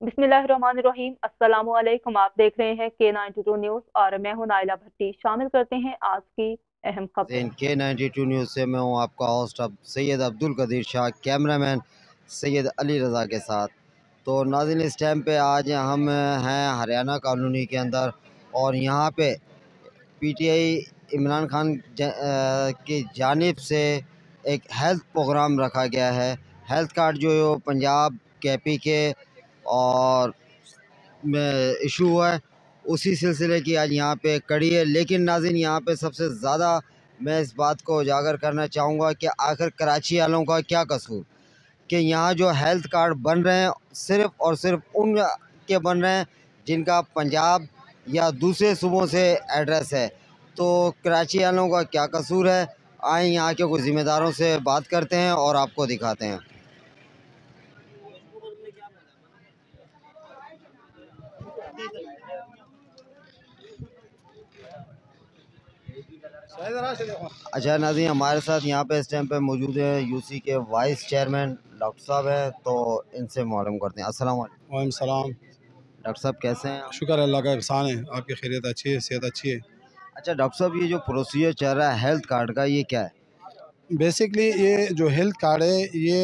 बिस्मिल्लाहिर्रहमानिर्रहीम। अस्सलाम वालेकुम आप देख रहे हैं के नाइन्टी टू न्यूज़ और मैं हूँ नाइला भट्टी। शामिल करते हैं आज की अहम खबर। के नाइन्टी टू न्यूज़ से मैं हूँ आपका होस्ट अब सैयद अब्दुल कदीर शाह, कैमरामैन सैयद अली रज़ा के साथ। तो नाजिन, इस टाइम पे आज हम हैं हरियाणा कॉलोनी के अंदर और यहाँ पे पीटीआई इमरान खान की जानब से एक हेल्थ प्रोग्राम रखा गया है। हेल्थ कार्ड जो है पंजाब के पी के और इशू हुआ है, उसी सिलसिले की आज यहाँ पे कड़ी है। लेकिन नाजिन यहाँ पे सबसे ज़्यादा मैं इस बात को उजागर करना चाहूँगा कि आखिर कराची वालों का क्या कसूर? कि यहाँ जो हेल्थ कार्ड बन रहे हैं, सिर्फ़ और सिर्फ़ उन के बन रहे हैं जिनका पंजाब या दूसरे सूबों से एड्रेस है। तो कराची वालों का क्या कसूर है? आए यहाँ के कुछ ज़िम्मेदारों से बात करते हैं और आपको दिखाते हैं। अच्छा नाजी हमारे साथ यहाँ पे इस टाइम पे मौजूद है यूसी के वाइस चेयरमैन डॉक्टर साहब है तो इनसे मालूम करते हैं। अस्सलाम वालेकुम सलाम। डॉक्टर साहब कैसे हैं शुक्र अल्लाह का एहसान है। आपकी खैरियत अच्छी है सेहत अच्छी है। अच्छा डॉक्टर साहब ये जो प्रोसीजर चल रहा है हेल्थ कार्ड का ये क्या है? बेसिकली ये जो हेल्थ कार्ड है ये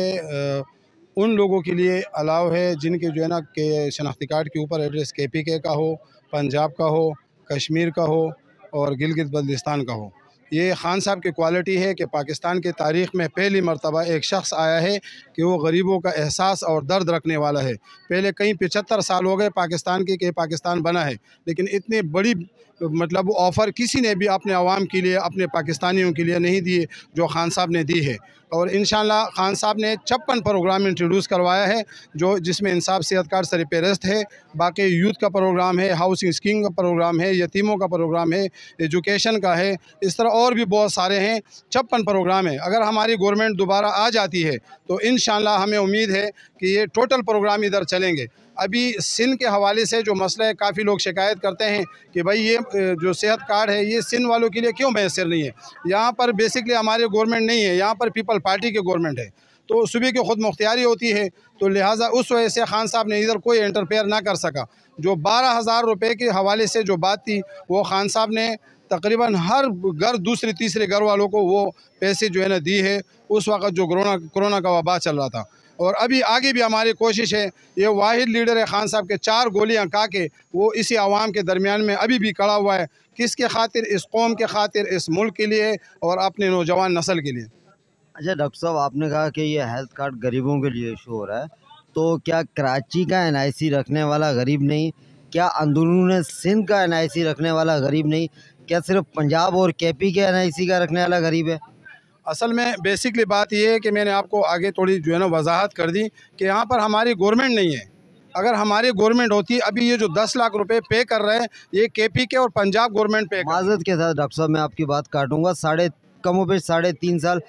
उन लोगों के लिए अलाव है जिनके जो है ना के शनाख्ती कार्ड के ऊपर एड्रेस के पी के का हो, पंजाब का हो, कश्मीर का हो और गिलगित बल्दिस्तान का हो। ये ख़ान साहब की क्वालिटी है कि पाकिस्तान के तारीख़ में पहली मरतबा एक शख्स आया है कि वो गरीबों का एहसास और दर्द रखने वाला है। पहले कई पचहत्तर साल हो गए पाकिस्तान के कि पाकिस्तान बना है, लेकिन इतनी बड़ी मतलब ऑफ़र किसी ने भी अपने आवाम के लिए, अपने पाकिस्तानियों के लिए नहीं दिए जो खान साहब ने दी है। और इन खान साहब ने छप्पन प्रोग्राम इंट्रोड्यूस करवाया है, जो जिसमें इंसाफ सेहत कार्ड सर पेरस्त है। बाकी यूथ का प्रोग्राम है हाउसिंग स्कीम का प्रोग्राम है, यतीमों का प्रोग्राम है एजुकेशन का है, इस तरह और भी बहुत सारे हैं। छप्पन प्रोग्राम है। अगर हमारी गवर्नमेंट दोबारा आ जाती है तो इन हमें उम्मीद है कि ये टोटल प्रोग्राम इधर चलेंगे। अभी सिंध के हवाले से जो मसला है, काफ़ी लोग शिकायत करते हैं कि भाई ये जो सेहत कार्ड है, ये सिंध वालों के लिए क्यों मैसर नहीं है? यहाँ पर बेसिकली हमारे गवर्नमेंट नहीं है, यहाँ पर पीपल पार्टी के गवर्नमेंट है। तो सुबह की खुद मुख्तियारी होती है तो लिहाजा उस वजह से खान साहब ने इधर कोई इंटरफेयर ना कर सका। जो बारह हज़ार रुपये के हवाले से जो बात थी, वो खान साहब ने तकरीबन हर घर, दूसरे, तीसरे घर वालों को वो पैसे जो है ना दी है। उस वक्त जो कोरोना कोरोना का वबा चल रहा था। और अभी आगे भी हमारी कोशिश है, ये वाहिद लीडर है खान साहब के चार गोलियाँ का के वो इसी आवाम के दरमियान में अभी भी खड़ा हुआ है। किसके खातिर? इस कौम के खातिर, इस मुल्क के लिए और अपने नौजवान नस्ल के लिए। अच्छा डॉक्टर साहब, आपने कहा कि ये हेल्थ कार्ड गरीबों के लिए इशू हो रहा है। तो क्या कराची का एनआईसी रखने वाला गरीब नहीं? क्या अंदरून सिंध का एनआईसी रखने वाला गरीब नहीं? क्या सिर्फ़ पंजाब और के के एनआईसी का रखने वाला गरीब है? असल में बेसिकली बात यह है कि मैंने आपको आगे थोड़ी जो है ना वजाहत कर दी कि यहाँ पर हमारी गवर्नमेंट नहीं है। अगर हमारी गवर्नमेंट होती अभी ये जो दस लाख रुपए पे कर रहे हैं ये के पी के और पंजाब गवर्नमेंट पे माजत के साथ डॉक्टर साहब मैं आपकी बात काटूँगा। साढ़े कमो पे साढ़े तीन साल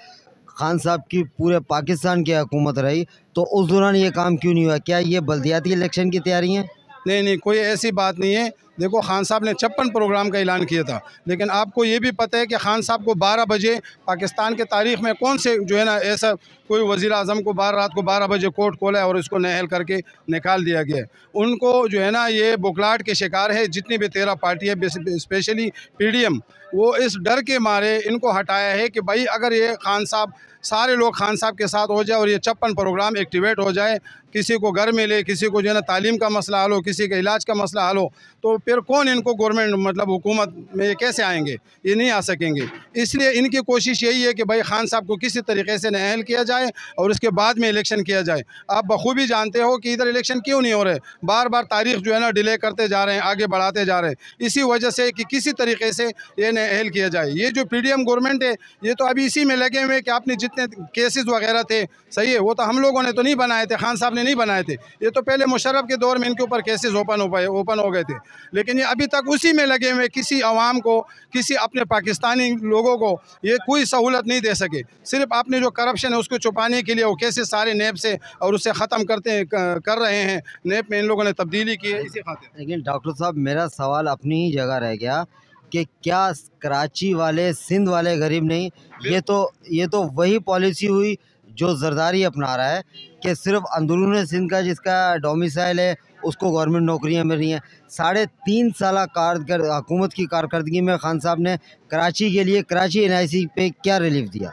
खान साहब की पूरे पाकिस्तान की हुकूमत रही तो उस दौरान ये काम क्यों नहीं हुआ? क्या ये बल्दियाती इलेक्शन की तैयारी है? नहीं नहीं कोई ऐसी बात नहीं है। देखो खान साहब ने छप्पन प्रोग्राम का ऐलान किया था, लेकिन आपको ये भी पता है कि खान साहब को 12 बजे पाकिस्तान के तारीख में कौन से जो है ना ऐसा कोई वज़ी अजम को बारह रात को 12 बजे कोर्ट खोला और इसको नहल करके निकाल दिया गया उनको जो है ना, ये बुखलाट के शिकार है, जितनी भी तेरह पार्टी है स्पेशली पी वो इस डर के मारे इनको हटाया है कि भाई अगर ये खान साहब, सारे लोग खान साहब के साथ हो जाए और ये छप्पन प्रोग्राम एक्टिवेट हो जाए, किसी को घर मिले, किसी को जो है ना तालीम का मसला हल हो, किसी के इलाज का मसला हल हो तो फिर कौन इनको गवर्नमेंट मतलब हुकूमत में ये कैसे आएँगे? ये नहीं आ सकेंगे। इसलिए इनकी कोशिश यही है कि भाई खान साहब को किसी तरीके से नहल किया जाए और उसके बाद में इलेक्शन किया जाए। आप बखूबी जानते हो कि इधर इलेक्शन क्यों नहीं हो रहे? बार बार तारीख जो है ना डिले करते जा रहे हैं, आगे बढ़ाते जा रहे हैं। इसी वजह से कि किसी तरीके से ये नहल किया जाए। ये जो पी गवर्नमेंट है, ये तो अभी इसी में लगे हुए कि आपने जितने केसेस वगैरह थे, सही है, वो तो हम लोगों ने तो नहीं बनाए थे, खान साहब ने नहीं बनाए थे। ये तो पहले मुशर्रफ के दौर में इनके ऊपर केसेस ओपन हो पाए ओपन हो गए थे। लेकिन ये अभी तक उसी में लगे हुए किसी आवाम को, किसी अपने पाकिस्तानी लोगों को ये कोई सहूलत नहीं दे सके। सिर्फ़ आपने जो करप्शन है, उसको छुपाने के लिए वो कैसे सारे नेब से और उसे ख़त्म करते हैं कर रहे हैं। नेब में इन लोगों ने तब्दीली की है इसी खातिर। लेकिन डॉक्टर साहब मेरा सवाल अपनी ही जगह रह गया कि क्या कराची वाले सिंध वाले गरीब नहीं ये तो ये तो वही पॉलिसी हुई जो जरदारी अपना रहा है कि सिर्फ़ अंदरून सिंध का जिसका डोमिसाइल है उसको गवर्नमेंट नौकरियाँ मिल रही हैं। साढ़े तीन साल कारगर हुकूमत की कारकर्दगी में खान साहब ने कराची के लिए कराची एनआईसी पे क्या रिलीफ दिया?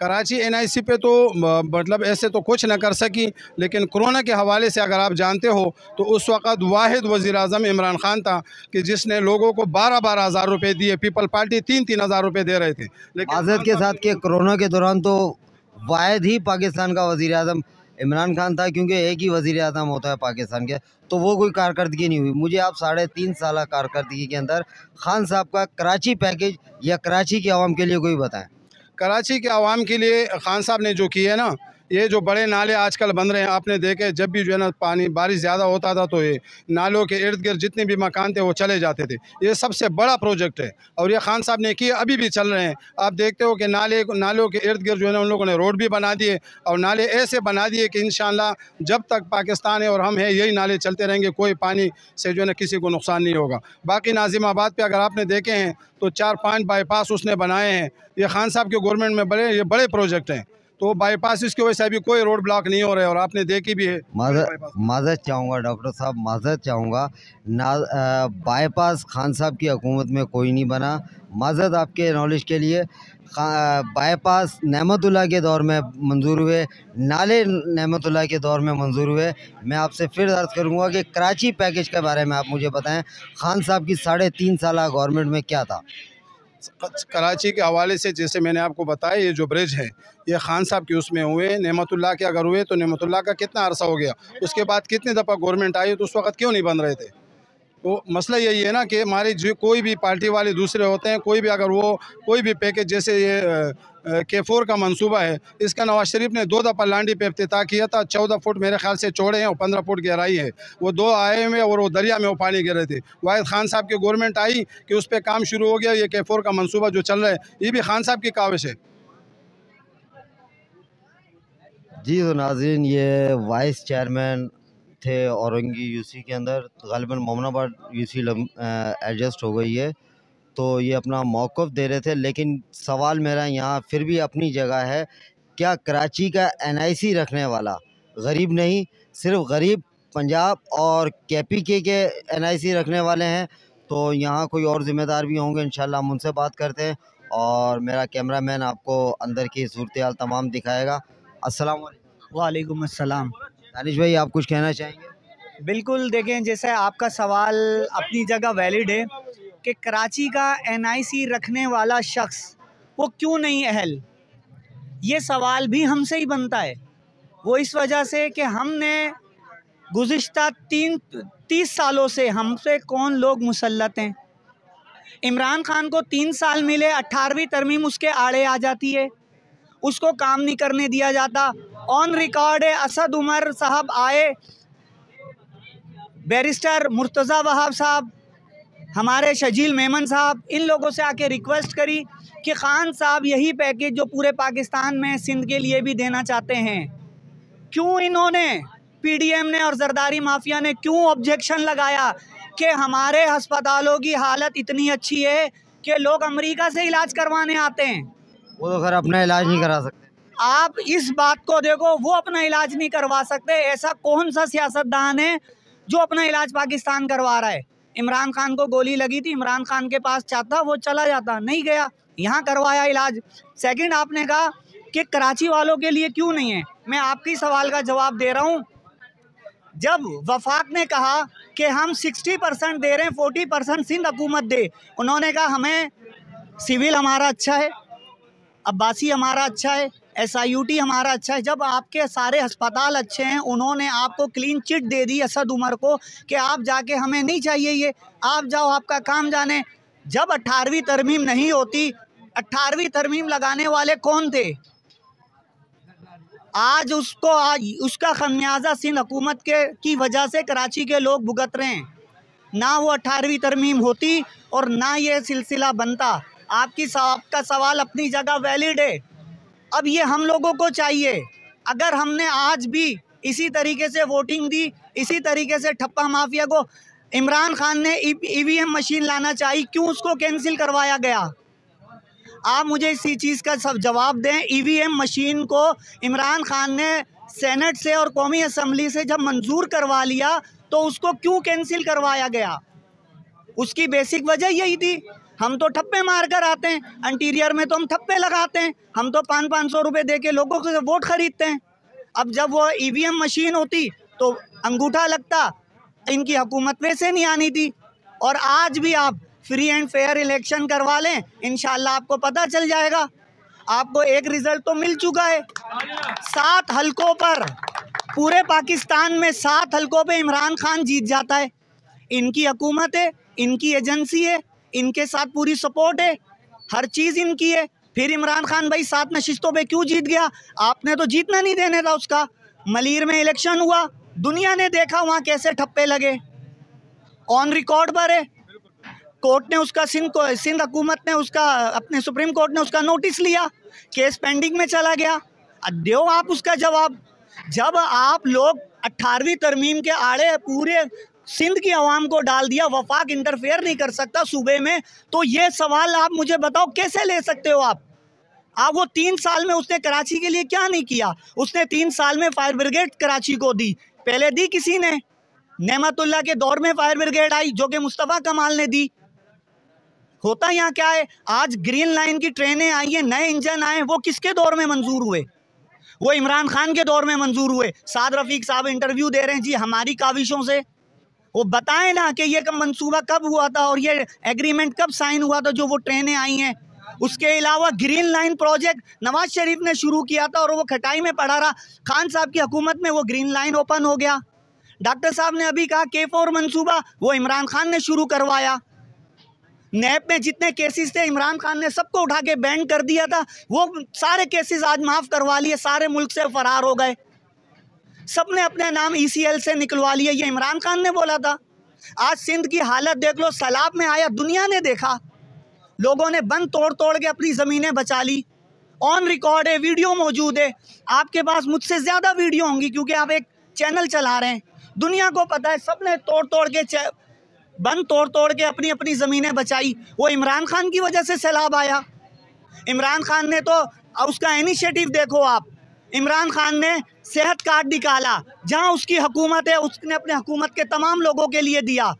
कराची एनआईसी पे तो मतलब ऐसे तो कुछ ना कर सकी लेकिन कोरोना के हवाले से अगर आप जानते हो तो उस वक़्त वाहिद वज़ी अजम इमरान खान था कि जिसने लोगों को बारह बारह हज़ार रुपये दिए पीपल पार्टी तीन तीन हज़ार रुपये दे रहे थे। लेकिन आज़द के साथ के कोरोना के दौरान तो वाहिद ही पाकिस्तान का वज़ी अजम इमरान खान था क्योंकि एक ही वज़ी अजम होता है पाकिस्तान के तो वो कोई कारकर्दगी नहीं हुई। मुझे आप साढ़े तीन साल कारकर्दगी के अंदर खान साहब का कराची पैकेज या कराची की आवाम के लिए कोई बताएँ। कराची के आवाम के लिए खान साहब ने जो किया है ना ये जो बड़े नाले आजकल बन रहे हैं, आपने देखे, जब भी जो है ना पानी, बारिश ज़्यादा होता था तो ये नालों के इर्द गिर्द जितने भी मकान थे, वो चले जाते थे। ये सबसे बड़ा प्रोजेक्ट है और ये खान साहब ने किया, अभी भी चल रहे हैं। आप देखते हो कि नाले, नालों के इर्द गिर्द जो है ना उन लोगों ने रोड भी बना दिए और नाले ऐसे बना दिए कि इन जब तक पाकिस्तान है और हम हैं, यही नाले चलते रहेंगे, कोई पानी से जो है ना किसी को नुकसान नहीं होगा। बाकी नाजिमाबाद पर अगर आपने देखे हैं तो चार पाँच बाईपास उसने बनाए हैं। ये खान साहब के गवर्नमेंट में बड़े, ये बड़े प्रोजेक्ट हैं। तो बाईपास की वजह से अभी कोई रोड ब्लॉक नहीं हो रहा है और आपने देखी भी है। माजत चाहूँगा डॉक्टर साहब माजत चाहूँगा। ना बाईपास खान साहब की हुकूमत में कोई नहीं बना। माजत आपके नॉलेज के लिए। बाईपास नमतुल्ला के दौर में मंजूर हुए। नाले नमतुल्ला के दौर में मंजूर हुए। मैं आपसे फिर अर्ज़ करूँगा कि कराची पैकेज के बारे में आप मुझे बताएँ। खान साहब की साढ़े तीन साल गवर्नमेंट में क्या था? कराची के हवाले से जैसे मैंने आपको बताया, ये जो ब्रिज है, ये खान साहब के उसमें हुए नेमतुल्ला के अगर हुए तो नेमतुल्ला का कितना अरसा हो गया? उसके बाद कितने दफ़ा गवर्नमेंट आई तो उस वक्त क्यों नहीं बन रहे थे? तो मसला यही है ना कि हमारी जो कोई भी पार्टी वाले दूसरे होते हैं, कोई भी अगर वो, कोई भी पैकेज जैसे ये के फोर का मंसूबा है, इसका नवाज़ शरीफ ने दो दफ़ा लांडी पे अफ्ताह किया था, चौदह फुट मेरे ख्याल से चौड़े हैं और पंद्रह फुट गहराई है। वो दो आए हुए और वो दरिया में वो पानी गिर रहे थे। वाहिद खान साहब की गवर्नमेंट आई कि उस पर काम शुरू हो गया, ये के फोर का मनसूबा जो चल रहा है, ये भी खान साहब की काविश है। जी तो नाजरीन, ये वाइस चेयरमैन थे औरंगी यूसी के अंदर, गालिबा मोमनाबाद यूसी एडजस्ट हो गई है। तो ये अपना मौक़ दे रहे थे, लेकिन सवाल मेरा यहाँ फिर भी अपनी जगह है, क्या कराची का एनआईसी रखने वाला? गरीब नहीं, सिर्फ़ गरीब पंजाब और के पी के एनआईसी रखने वाले हैं। तो यहाँ कोई और ज़िम्मेदार भी होंगे इन हम उनसे बात करते हैं और मेरा कैमरा मैन आपको अंदर की सूरत तमाम दिखाएगा। अस्सलाम वालेकुम अस्सलाम। दानिश भाई, आप कुछ कहना चाहेंगे? बिल्कुल, देखें, जैसे आपका सवाल अपनी जगह वैलिड है कि कराची का एनआईसी रखने वाला शख्स, वो क्यों नहीं अहल? ये सवाल भी हमसे ही बनता है। वो इस वजह से कि हमने गुज्त तीन, तीस सालों से हमसे कौन लोग मुसलत हैं? इमरान खान को तीन साल मिले अट्ठारहवीं तरमीम उसके आड़े आ जाती है। उसको काम नहीं करने दिया जाता। ऑन रिकॉर्ड है, असद उमर साहब आए। बैरिस्टर मुर्तज़ा वहाब साहब, हमारे शजील मेमन साहब, इन लोगों से आके रिक्वेस्ट करी कि ख़ान साहब यही पैकेज जो पूरे पाकिस्तान में सिंध के लिए भी देना चाहते हैं। क्यों इन्होंने? पीडीएम ने और जरदारी माफिया ने क्यों ऑब्जेक्शन लगाया कि हमारे अस्पतालों की हालत इतनी अच्छी है कि लोग अमेरिका से इलाज करवाने आते हैं? वो तो खैर अपना इलाज नहीं करा सकते। आप इस बात को देखो, वो अपना इलाज नहीं करवा सकते। ऐसा कौन सा सियासतदान है जो अपना इलाज पाकिस्तान करवा रहा है? इमरान खान को गोली लगी थी, इमरान खान के पास चाहता, वो चला जाता, नहीं गया। यहाँ करवाया इलाज। सेकंड आपने कहा कि कराची वालों के लिए क्यों नहीं है? मैं आपकी सवाल का जवाब दे रहा हूँ। जब वफाक ने कहा कि हम 60 परसेंट दे रहे हैं 40 परसेंट सिंध हुकूमत दे, उन्होंने कहा, हमें सिविल हमारा अच्छा है। अब्बासी हमारा अच्छा है एस आई यू टी हमारा अच्छा है। जब आपके सारे अस्पताल अच्छे हैं, उन्होंने आपको क्लीन चिट दे दी असद उमर को कि आप जाके हमें नहीं चाहिए ये। आप जाओ, आपका काम जाने। जब अट्ठारहवीं तरमीम नहीं होती अट्ठारहवीं तरमीम लगाने वाले कौन थे? आज उसको, आज उसका खमियाजा सिंध हुकूमत के, की वजह से कराची के लोग भुगत रहे हैं। ना वो अट्ठारहवीं तरमीम होती और ना ये सिलसिला बनता। आपकी आपका सवाल अपनी जगह वैलिड है। अब ये हम लोगों को चाहिए। अगर हमने आज भी इसी तरीके से वोटिंग दी, इसी तरीके से ठप्पा माफिया को, इमरान खान ने ईवीएम मशीन लाना चाहिए, क्यों उसको कैंसिल करवाया गया? आप मुझे इसी चीज़ का सब जवाब दें। ईवीएम मशीन को इमरान खान ने सेनेट से और कौमी असम्बली से जब मंजूर करवा लिया तो उसको क्यों कैंसिल करवाया गया? उसकी बेसिक वजह यही थी। हम तो ठप्पे मार कर आते हैं। इंटीरियर में तो हम ठप्पे लगाते हैं। हम तो पाँच पाँच सौ रुपये दे के लोगों से वोट खरीदते हैं। अब जब वो ईवीएम मशीन होती तो अंगूठा लगता, इनकी हुकूमत वैसे नहीं आनी थी। और आज भी आप फ्री एंड फेयर इलेक्शन करवा लें, इंशाल्लाह आपको पता चल जाएगा। आपको एक रिज़ल्ट तो मिल चुका है। सात हलकों पर, पूरे पाकिस्तान में सात हलकों पे इमरान खान जीत जाता है। इनकी हकूमत है, इनकी एजेंसी है इनके साथ पूरी सपोर्ट है। हर चीज़ इनकी है। फिर इमरान खान भाई सात नशिस्तों पे क्यों जीत गया? आपने तो जीतना नहीं देने था उसका। मलिर में इलेक्शन हुआ। दुनिया ने देखा वहाँ कैसे ठप्पे लगे। ऑन रिकॉर्ड पर है। कोर्ट ने उसका सिंध को सिंध हुकूमत ने उसका अपने सुप्रीम कोर्ट ने उसका नोटिस लिया। केस पेंडिंग में चला गया। दो आप उसका जवाब। जब आप लोग अट्ठारहवीं तरमीम के आड़े पूरे सिंध की आवाम को डाल दिया, वफाक इंटरफेयर नहीं कर सकता सूबे में। तो ये सवाल आप मुझे बताओ, कैसे ले सकते हो आप? आप वो तीन साल में उसने कराची के लिए क्या नहीं किया? उसने तीन साल में फायर ब्रिगेड कराची को दी, पहले दी किसी ने? नेमतुल्ला के दौर में फायर ब्रिगेड आई, जो कि मुस्तफ़ा कमाल ने दी। होता यहाँ क्या है? आज ग्रीन लाइन की ट्रेनें आई हैं, नए इंजन आए वो किसके दौर में मंजूर हुए? वो इमरान खान के दौर में मंजूर हुए। साद रफीक साहब इंटरव्यू दे रहे हैं, जी, हमारी काविशों से। वो बताएँ ना कि ये मंसूबा कब हुआ था और ये एग्रीमेंट कब साइन हुआ था जो वो ट्रेनें आई हैं। उसके अलावा green line project Nawaz Sharif ने शुरू किया था और वो खटाई में पड़ा रहा। खान साहब की हुकूमत में वो ग्रीन लाइन ओपन हो गया। डॉक्टर साहब ने अभी कहा के फोर मनसूबा वो इमरान खान ने शुरू करवाया। नैब में जितने केसेस थे, इमरान खान ने सबको उठा के बैन कर दिया था। वो सारे केसेस आज माफ़ करवा लिए, सारे मुल्क से फरार हो गए। सबने अपने नाम ईसीएल से निकलवा लिए ये इमरान खान ने बोला था। आज सिंध की हालत देख लो, सैलाब में आया, दुनिया ने देखा। लोगों ने बंद तोड़ तोड़ के अपनी ज़मीनें बचा ली। ऑन रिकॉर्ड है, वीडियो मौजूद है। आपके पास मुझसे ज़्यादा वीडियो होंगी क्योंकि आप एक चैनल चला रहे हैं। दुनिया को पता है सबने तोड़ तोड़ के बंद तोड़ तोड़ के अपनी अपनी ज़मीनें बचाई। वो इमरान खान की वजह से सैलाब आया। इमरान खान ने तो उसका इनिशिएटिव देखो आप। इमरान खान ने सेहत कार्ड निकाला, जहाँ उसकी हुकूमत है, उसने अपने हुकूमत के तमाम लोगों के लिए दिया।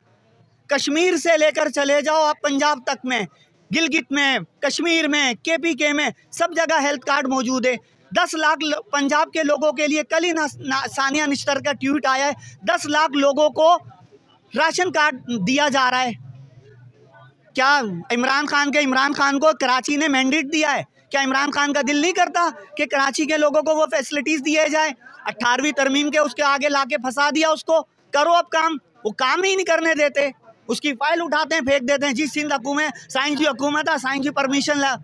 कश्मीर से लेकर चले जाओ आप पंजाब तक में, गिलगित में, कश्मीर में के में, सब जगह हेल्थ कार्ड मौजूद है। दस लाख पंजाब के लोगों के लिए कल ही सानिया निश्तर का ट्वीट आया है, दस लाख लोगों को राशन कार्ड दिया जा रहा है। क्या इमरान खान के, इमरान खान को कराची ने मैंडेट दिया है? क्या इमरान खान का दिल नहीं करता कि कराची के लोगों को वो फैसिलिटीज़ दिए जाए? अट्ठारहवीं तरमीम के उसके आगे ला के फंसा दिया उसको। करो अब काम। वो काम ही नहीं करने देते। उसकी फ़ाइल उठाते हैं, फेंक देते हैं। जी, सिंध हुकूमत साइंस जी हुकूमत है साइंस जी परमिशन ला।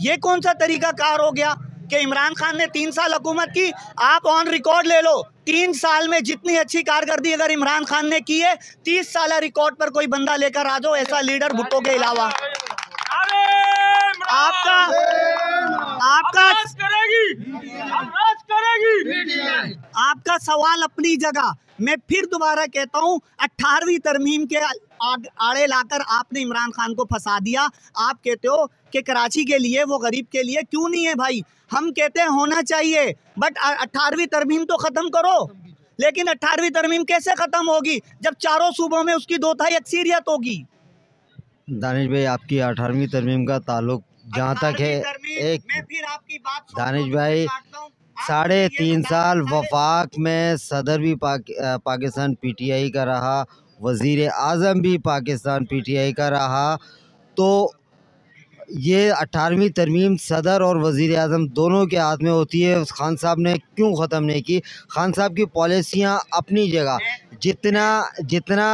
ये कौन सा तरीका कार हो गया कि इमरान खान ने तीन साल हुकूमत की? आप ऑन रिकॉर्ड ले लो। तीन साल में जितनी अच्छी कारकर्दी अगर इमरान खान ने की है, तीस साल रिकॉर्ड पर कोई बंदा लेकर आ जाओ, ऐसा लीडर भुट्टो के अलावा। आपका आपका करेगी। करेगी। आपका सवाल अपनी जगह। मैं फिर दोबारा कहता हूँ अठारहवीं तरमीम के आड़े लाकर आपने इमरान खान को फंसा दिया। आप कहते हो कि कराची के लिए वो गरीब के लिए क्यों नहीं है भाई? हम कहते हैं होना चाहिए बट अठारहवीं तरमीम तो ख़त्म करो। लेकिन अठारहवीं तरमीम कैसे ख़त्म होगी? जब चारों सूबों में उसकी दो थाई अक्सरियत होगी। दानिश भाई आपकी अठारहवीं तरमीम का ताल्लुक जहाँ तक है एक दानिश भाई साढ़े तीन साल वफाक में सदर भी पाक, पाकिस्तान पीटीआई का रहा वज़ीर आज़म भी पाकिस्तान पीटीआई का रहा। तो ये अठारहवीं तरमीम सदर और वज़ी अजम दोनों के हाथ में होती है। खान साहब ने क्यों ख़त्म नहीं की? खान साहब की पॉलिसियाँ अपनी जगह जितना जितना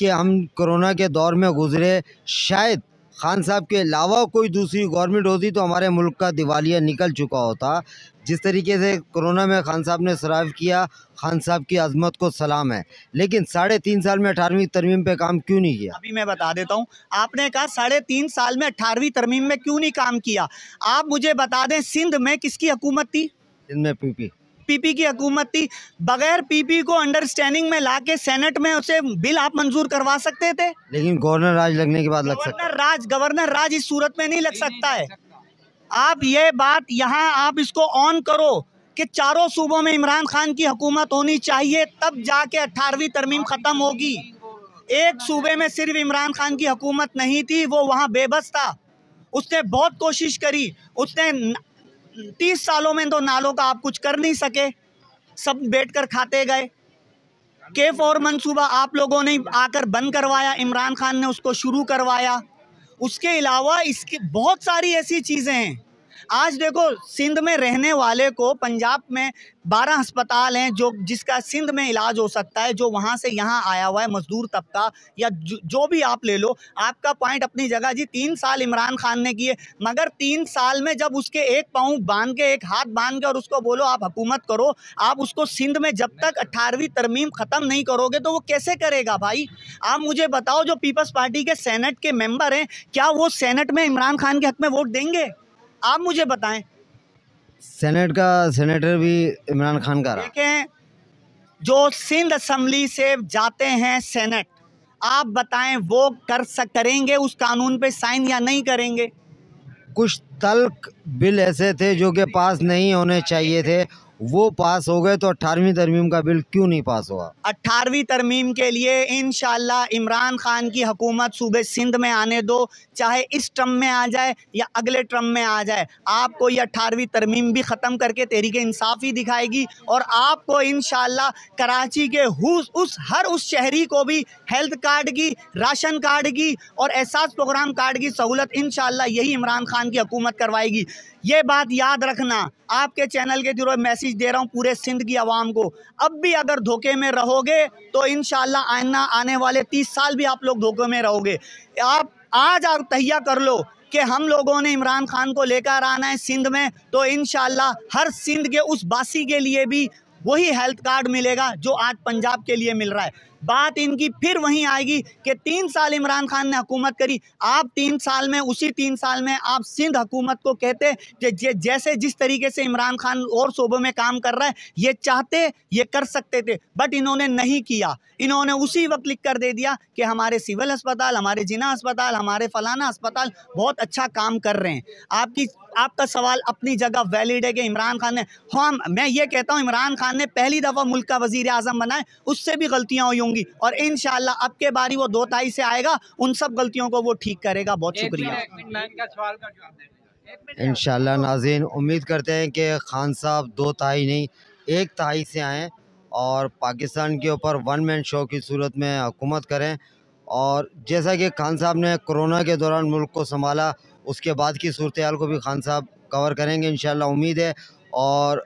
कि हम कोरोना के दौर में गुज़रे शायद खान साहब के अलावा कोई दूसरी गवर्नमेंट होती तो हमारे मुल्क का दिवालिया निकल चुका होता। जिस तरीके से कोरोना में खान साहब ने सराव किया खान साहब की अजमत को सलाम है। लेकिन साढ़े तीन साल में अठारहवीं तरमीम पे काम क्यों नहीं किया? अभी मैं बता देता हूँ आपने कहा साढ़े तीन साल में अठारहवीं तरमीम में क्यों नहीं काम किया? आप मुझे बता दें सिंध में किसकी हुकूमत थी? सिंध में पी पीपी की हुकूमत थी। बगैर पीपी को अंडरस्टैंडिंग में लाके सेनेट में उसे बिल आप मंजूर करवा सकते थे? लेकिन गवर्नर राज लगने के बाद लग सकता राज गवर्नर राज इस सूरत में नहीं लग सकता है। आप ये बात यहाँ आप इसको ऑन करो कि चारों सूबों में इमरान खान की हुकूमत होनी चाहिए तब जाके अठारहवीं तरमीम ख़त्म होगी। एक सूबे में सिर्फ़ इमरान खान की हुकूमत नहीं थी वो वहाँ बेबस था। उसने बहुत कोशिश करी उसने तीस सालों में तो नालों का आप कुछ कर नहीं सके। सब बैठकर खाते गए। के फोर मनसूबा आप लोगों ने आकर बंद करवाया, इमरान खान ने उसको शुरू करवाया। उसके अलावा इसके बहुत सारी ऐसी चीज़ें हैं। आज देखो सिंध में रहने वाले को पंजाब में बारह अस्पताल हैं जो जिसका सिंध में इलाज हो सकता है जो वहाँ से यहाँ आया हुआ है मजदूर तबका या जो, जो भी आप ले लो आपका पॉइंट अपनी जगह जी तीन साल इमरान खान ने किए मगर तीन साल में जब उसके एक पाँव बाँध के एक हाथ बाँध के और उसको बोलो आप हुकूमत करो आप उसको सिंध में जब तक अठारहवीं तरमीम ख़त्म नहीं करोगे तो वो कैसे करेगा भाई? आप मुझे बताओ जो पीपल्स पार्टी के सेनेट के मेंबर हैं क्या वो सेनेट में इमरान खान के हक में वोट देंगे? आप मुझे बताएँ। सेनेट का सेनेटर भी इमरान खान का रहा। देखें जो सिंध असम्बली से जाते हैं सेनेट आप बताएँ वो कर सक करेंगे उस कानून पे साइन या नहीं करेंगे? कुछ तल्क बिल ऐसे थे जो कि पास नहीं होने चाहिए थे वो पास हो गए तो अठारहवीं तरमीम का बिल क्यों नहीं पास हुआ? अठारहवीं तरमीम के लिए इन इमरान खान की हुकूमत सूबे सिंध में आने दो, चाहे इस ट्रम में आ जाए या अगले ट्रम में आ जाए। आपको ये अठारहवीं तरमीम भी ख़त्म करके तहरीक इंसाफ़ी दिखाएगी और आपको इन कराची के उस, हर उस शहरी को भी हेल्थ कार्ड की, राशन कार्ड की और एहसास प्रोग्राम कार्ड की सहूलत इन यही इमरान खान की हुकूमत करवाएगी। ये बात याद रखना आपके चैनल के थ्रू मैसेज दे रहा हूँ पूरे सिंध की आवाम को। अब भी अगर धोखे में रहोगे तो इन आना आने वाले तीस साल भी आप लोग धोखे में रहोगे। आप आज आप तहिया कर लो कि हम लोगों ने इमरान खान को लेकर आना है सिंध में तो इन हर सिंध के उस बासी के लिए भी वही हेल्थ कार्ड मिलेगा जो आज पंजाब के लिए मिल रहा है। बात इनकी फिर वहीं आएगी कि तीन साल इमरान खान ने हुकूमत करी। आप तीन साल में, उसी तीन साल में आप सिंध हुकूमत को कहते कि जैसे जिस तरीके से इमरान खान और शोबों में काम कर रहा है, ये चाहते, ये कर सकते थे बट इन्होंने नहीं किया। इन्होंने उसी वक्त लिख कर दे दिया कि हमारे सिविल अस्पताल, हमारे जिना अस्पताल, हमारे फलाना अस्पताल बहुत अच्छा काम कर रहे हैं। आपकी, आपका सवाल अपनी जगह वैलिड है कि इमरान खान ने हाँ मैं ये कहता हूँ, इमरान खान ने पहली दफ़ा मुल्क का वज़ीर अजम बनाए उससे भी गलतियाँ हुई होंगी। और इन अब के बारी वो दो ताई से आएगा उन सब गलतियों को वो ठीक करेगा। बहुत शुक्रिया। इन नाजीन उम्मीद करते हैं कि खान साहब दो ताई नहीं एक ताई से आएँ और पाकिस्तान के ऊपर वन मैन शो की सूरत में हुकूमत करें। और जैसा कि खान साहब ने कोरोना के दौरान मुल्क को संभाला उसके बाद की सूरत हाल को भी खान साहब कवर करेंगे इन उम्मीद है। और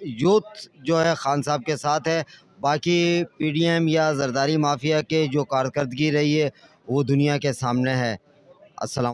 यूथ जो है खान साहब के साथ है बाकी पी डी एम या जरदारी माफिया के जो कारकर्दगी रही है, वो दुनिया के सामने है। अस्सलाम